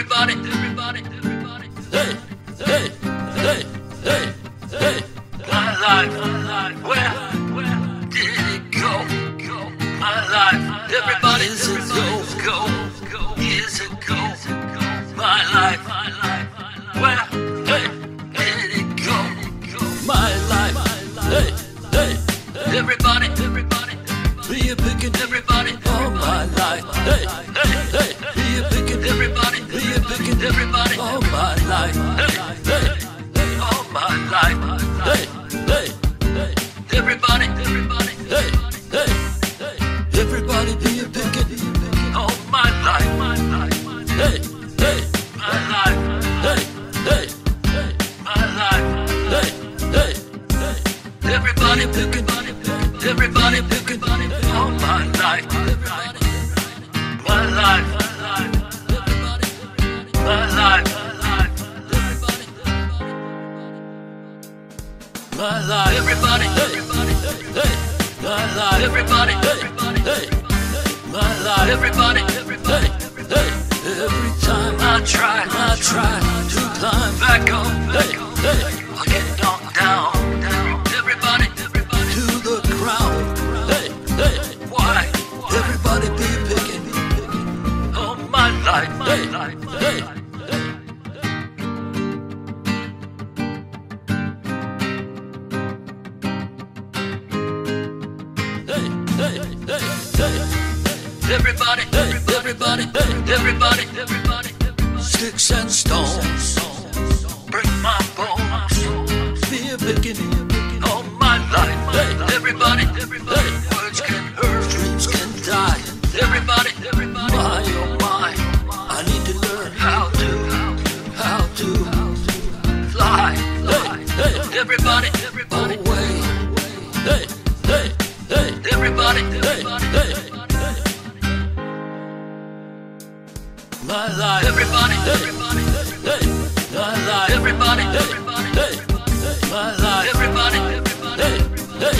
everybody, everybody, everybody. Hey, hey, hey, hey, hey. My life, my life, where, where did it go? Go, my life, everybody, years ago, go, go, years ago, my life, my life, where, hey, did it go? Go, my life, hey, hey, everybody, everybody, be a picking, everybody, all my life, hey, everybody, all my life, hey, hey, everybody, everybody, hey, hey, everybody, be a picking, all my life, hey, hey, my life, hey, hey, my life, hey, hey, everybody picking, everybody picking, all my life, my life, everybody, everybody, hey, my life, everybody, everybody, hey, my life, everybody, everybody, hey, every time I try, I try to climb back up, hey, hey, I get knocked down, everybody, everybody, to the ground, hey, hey, why, everybody be picking, oh my life, hey, hey. hey, Everybody, hey, everybody, hey, everybody, everybody. Sticks and stones break my bones. Be a beginning all my life. Everybody, everybody. Words can hurt, dreams can die. Everybody, everybody. My oh my, I need to learn how to, how to fly. Everybody, everybody. Away. Hey, hey, hey, everybody, everybody, hey, hey. my life. Everybody, everybody, hey, my life. Everybody, hey, my life. Everybody, hey, hey.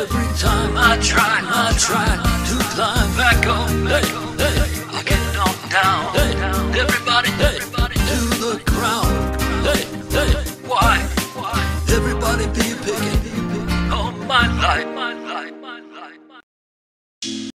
Every time I try, I try to climb back. I get knocked down, down. everybody, hey, to the ground. Why? Everybody be picking on my life, my life.